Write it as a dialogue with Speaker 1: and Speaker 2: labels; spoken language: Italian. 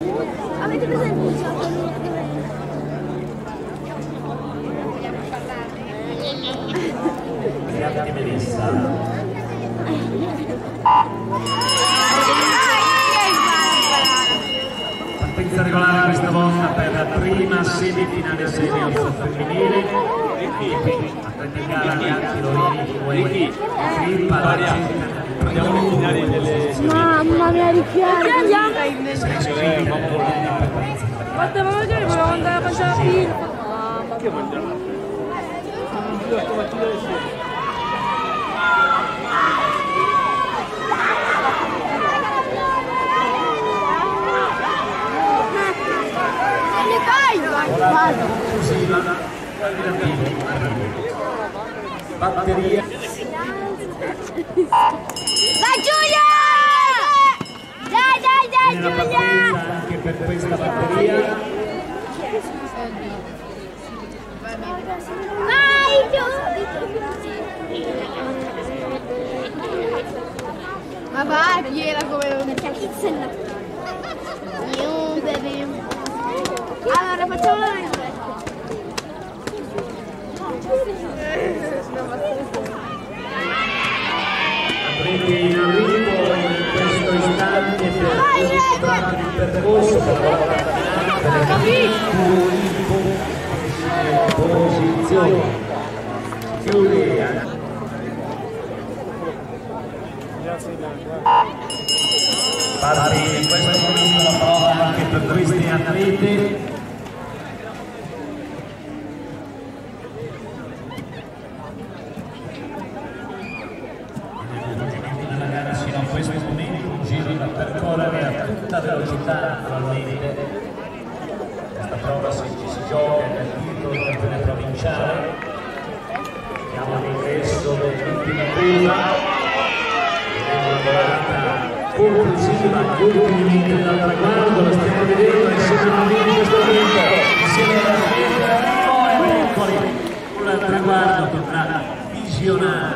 Speaker 1: Avete presente il gioco dove...
Speaker 2: Grazie Melissa. Partenza regolare questa volta per la prima semifinale senior femminile. Atleti gara Bianchi Lorini, Wayne, Filippa, la
Speaker 3: Prendiamo le finali delle
Speaker 4: Guarda, mamma la
Speaker 3: Stamattina
Speaker 1: le sue.
Speaker 2: Batteria.
Speaker 1: Giulia!
Speaker 2: partenza anche per questa batteria.
Speaker 4: Ma vai, piena come
Speaker 1: se ne... Io bevi. Allora facciamo la rifletta.
Speaker 2: Atleti in arrivo in questo istante per registrare il percorso posizione. Giulia. Parte in questo momento la prova anche per questi atleti. Nella gara sino a questo momento un giro da percorrere a velocità naturalmente. Questa prova si, ci si gioca nel titolo del campione provinciale. Siamo all'ingresso dell'ultima curva. Vedendo la volata conclusiva, gli ultimi metri dal traguardo, la stiamo vedendo insieme a in questo momento, insieme alla Fede, e Piccoli, un traguardo che tra visionare.